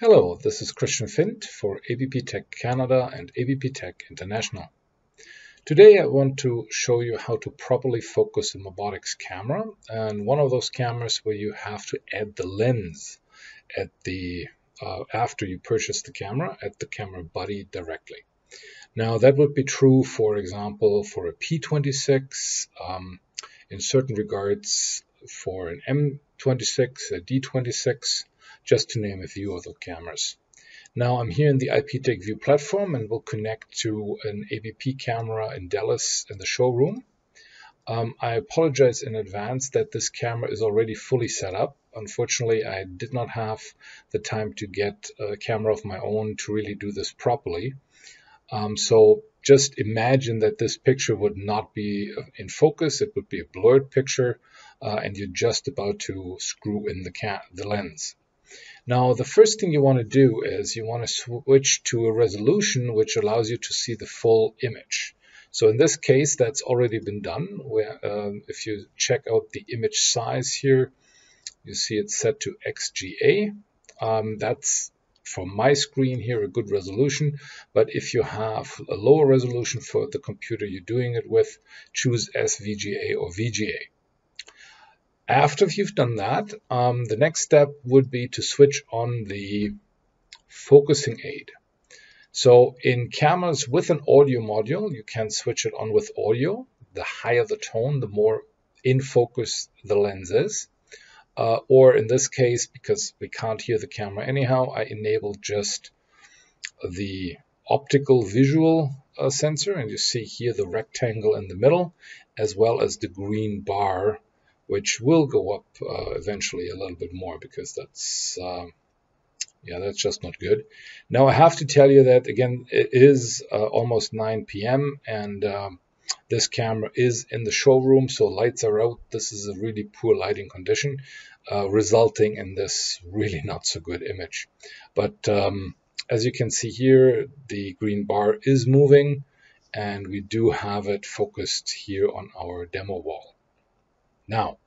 Hello, this is Christian Findt for ABP Tech Canada and ABP Tech International. Today I want to show you how to properly focus a Mobotix camera and one of those cameras where you have to add the lens at the uh, after you purchase the camera at the camera body directly. Now that would be true for example for a P26, um, in certain regards for an M26, a D26, just to name a few of the cameras. Now I'm here in the IPTech View platform and will connect to an ABP camera in Dallas in the showroom. Um, I apologize in advance that this camera is already fully set up. Unfortunately, I did not have the time to get a camera of my own to really do this properly. Um, so just imagine that this picture would not be in focus. It would be a blurred picture uh, and you're just about to screw in the, the lens. Now, the first thing you want to do is you want to switch to a resolution which allows you to see the full image. So in this case, that's already been done. Where um, if you check out the image size here, you see it's set to XGA. Um, that's from my screen here a good resolution. But if you have a lower resolution for the computer you're doing it with, choose SVGA or VGA. After you've done that, um, the next step would be to switch on the focusing aid. So in cameras with an audio module, you can switch it on with audio. The higher the tone, the more in focus the lens is. Uh, or in this case, because we can't hear the camera anyhow, I enable just the optical visual uh, sensor. And you see here the rectangle in the middle, as well as the green bar which will go up uh, eventually a little bit more because that's uh, yeah that's just not good. Now I have to tell you that again it is uh, almost 9 p.m. and um, this camera is in the showroom so lights are out. This is a really poor lighting condition uh, resulting in this really not so good image. But um, as you can see here the green bar is moving and we do have it focused here on our demo wall now,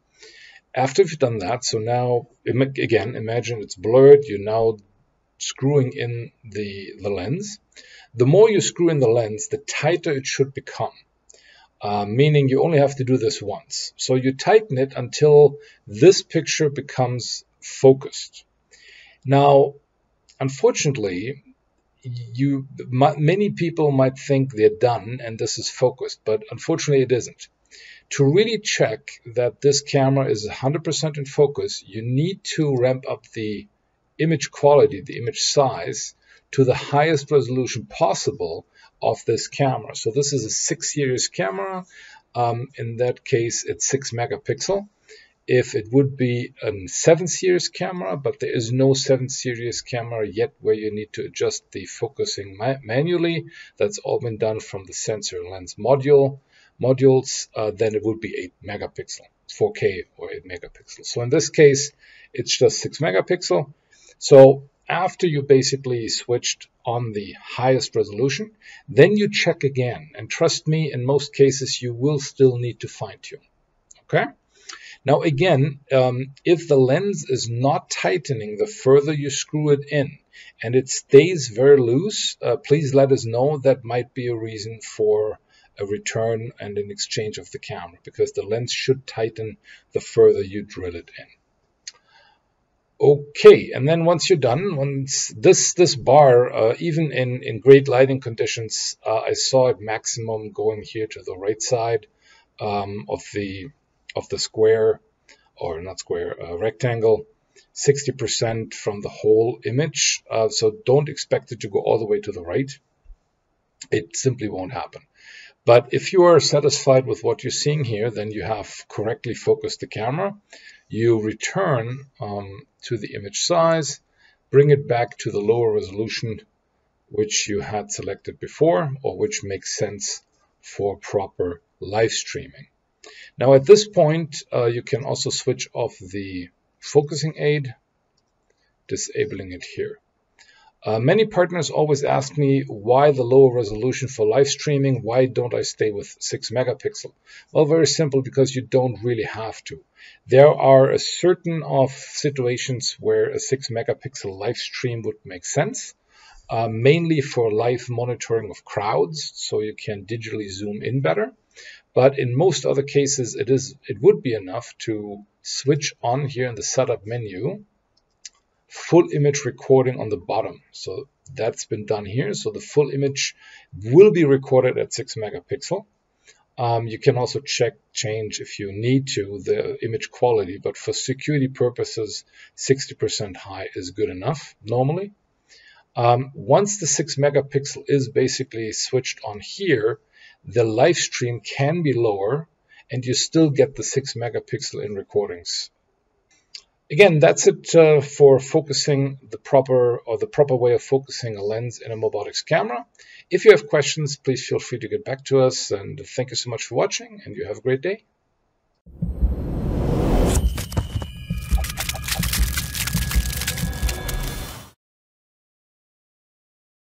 after you've done that, so now, again, imagine it's blurred, you're now screwing in the, the lens. The more you screw in the lens, the tighter it should become. Uh, meaning you only have to do this once. So you tighten it until this picture becomes focused. Now, unfortunately, you many people might think they're done and this is focused, but unfortunately it isn't to really check that this camera is 100% in focus, you need to ramp up the image quality, the image size, to the highest resolution possible of this camera. So this is a 6 series camera. Um, in that case, it's 6 megapixel. If it would be a 7 series camera, but there is no 7 series camera yet where you need to adjust the focusing ma manually, that's all been done from the sensor lens module modules, uh, then it would be 8 megapixel, 4K or 8 megapixel. So in this case, it's just 6 megapixel. So after you basically switched on the highest resolution, then you check again. And trust me, in most cases, you will still need to fine tune. Okay? Now again, um, if the lens is not tightening the further you screw it in and it stays very loose, uh, please let us know. That might be a reason for a return and an exchange of the camera because the lens should tighten the further you drill it in. Okay, and then once you're done, once this this bar, uh, even in in great lighting conditions, uh, I saw it maximum going here to the right side um, of the of the square, or not square, uh, rectangle, 60% from the whole image. Uh, so don't expect it to go all the way to the right. It simply won't happen. But if you are satisfied with what you're seeing here, then you have correctly focused the camera. You return um, to the image size, bring it back to the lower resolution which you had selected before or which makes sense for proper live streaming. Now at this point, uh, you can also switch off the focusing aid, disabling it here. Uh, many partners always ask me why the lower resolution for live streaming, why don't I stay with 6 megapixel? Well, very simple, because you don't really have to. There are a certain of situations where a 6 megapixel live stream would make sense, uh, mainly for live monitoring of crowds, so you can digitally zoom in better. But in most other cases, it is it would be enough to switch on here in the setup menu, full image recording on the bottom. So that's been done here. So the full image will be recorded at 6 megapixel. Um, you can also check change if you need to the image quality, but for security purposes, 60% high is good enough normally. Um, once the 6 megapixel is basically switched on here, the live stream can be lower and you still get the 6 megapixel in recordings. Again, that's it uh, for focusing the proper or the proper way of focusing a lens in a Mobotix camera. If you have questions, please feel free to get back to us and thank you so much for watching and you have a great day.